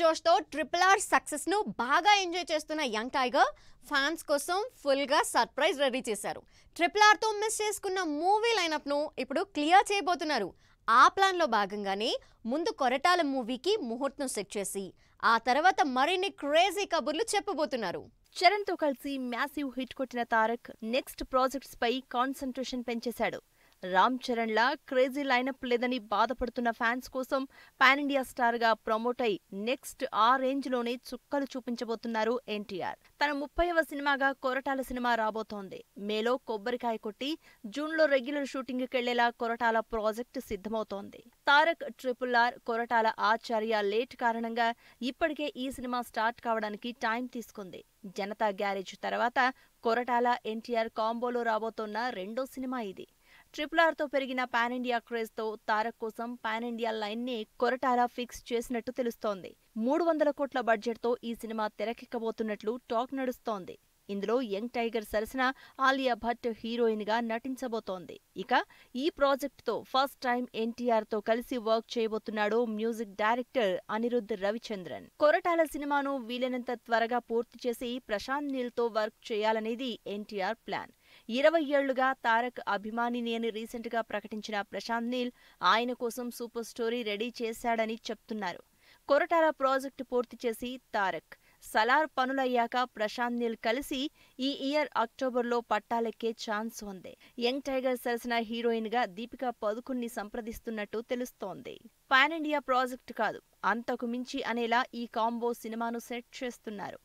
జోష్తో triple R సక్సెస్ను బాగా enjoy చేస్తున్న young tiger fans కోసం ఫుల్గా సర్ప్రైజ్ రెడీ చేశారు. ట్రిపుల్ ఆర్తో మిస్ చేసుకున్న మూవీ లైనప్ను ఇప్పుడు క్లియర్ చేయబోతున్నారు. ఆ ప్లాన్లో భాగంగానే ముందు కొరటాల మూవీకి ముహూర్తం సెట్ చేసి ఆ తర్వాత మరిన్ని క్రేజీ కబుర్లు చెప్పబోతున్నారు. చరణ్తో కలిసి మ్యాసివ్ హిట్ కొట్టిన తారక్ నెక్స్ట్ ప్రాజెక్ట్స్ పై కాన్సన్ట్రేషన్ పెంచేశాడు. రామ్ చరణ్లా క్రేజీ లైనప్ లేదని బాధపడుతున్న ఫ్యాన్స్ కోసం పాన్ ఇండియా స్టార్గా ప్రమోట్ అయి నెక్స్ట్ ఆ రేంజ్లోనే చుక్కలు చూపించబోతున్నారు ఎన్టీఆర్. తన ముప్పైవ సినిమాగా కొరటాల సినిమా రాబోతోంది. మేలో కొబ్బరికాయ కొట్టి జూన్లో రెగ్యులర్ షూటింగ్ కెళ్ళేలా కొరటాల ప్రాజెక్ట్ సిద్ధమవుతోంది. Tarak triple R Koratala Acharya late కారణంగా ఇప్పటికే ఈ సినిమా స్టార్ట్ కావడానికి టైం తీసుకుంది. జనతా గ్యారేజ్ తర్వాత కొరటాల ఎన్టీఆర్ కాంబోలో రాబోతోన్న రెండో సినిమా ఇది. ట్రిపుల్ ఆర్తో పెరిగిన పాన్ ఇండియా క్రేజ్తో తారక్ కోసం పాన్ ఇండియా లైన్ని కొరటాల ఫిక్స్ చేసినట్టు తెలుస్తోంది. మూడు వందల కోట్ల బడ్జెట్తో ఈ సినిమా తెరకెక్కబోతున్నట్లు టాక్ నడుస్తోంది. ఇందులో యంగ్ టైగర్ సరసన ఆలియా భట్ హీరోయిన్గా నటించబోతోంది. ఇక ఈ ప్రాజెక్ట్తో ఫస్ట్ టైం ఎన్టీఆర్తో కలిసి వర్క్ చేయబోతున్నాడు మ్యూజిక్ డైరెక్టర్ అనిరుద్ధ్ రవిచంద్రన్. కొరటాల సినిమాను వీలైనంత త్వరగా పూర్తి చేసి ప్రశాంత్ నీల్తో వర్క్ చేయాలనేది ఎన్టీఆర్ ప్లాన్ ఇరవై ఏళ్ళుగా తారక్ అభిమానిని అని రీసెంట్గా ప్రకటించిన ప్రశాంత్ నీల్ ఆయన కోసం సూపర్ స్టోరీ రెడీ చేశాడని చెప్తున్నారు. కొరటాల ప్రాజెక్టు పూర్తి చేసి తారక్ సలార్ పనులయ్యాక ప్రశాంత్ నీల్ కలిసి ఈ ఇయర్ అక్టోబర్లో పట్టాలెక్కే ఛాన్స్ ఉంది. యంగ్ టైగర్ సరసన హీరోయిన్గా దీపికా పదుకుణ్ణి సంప్రదిస్తున్నట్టు తెలుస్తోంది. పాన్ ఇండియా ప్రాజెక్ట్ కాదు అంతకు మించి అనేలా ఈ కాంబో సినిమాను సెట్ చేస్తున్నారు.